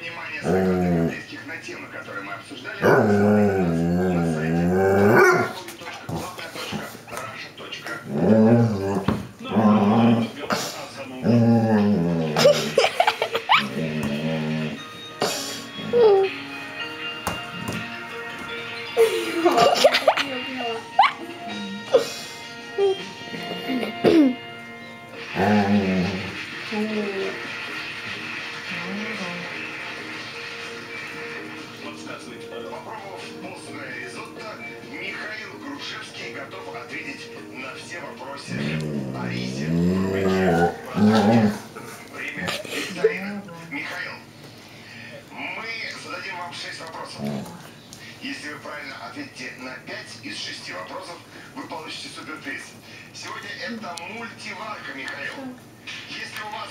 Внимание, на тему, которую мы обсуждали. Михаил, мы зададим вам шесть вопросов. Если вы правильно ответите на 5 из 6 вопросов, вы получите суперприз. Сегодня это мультиварка, Михаил. Если у вас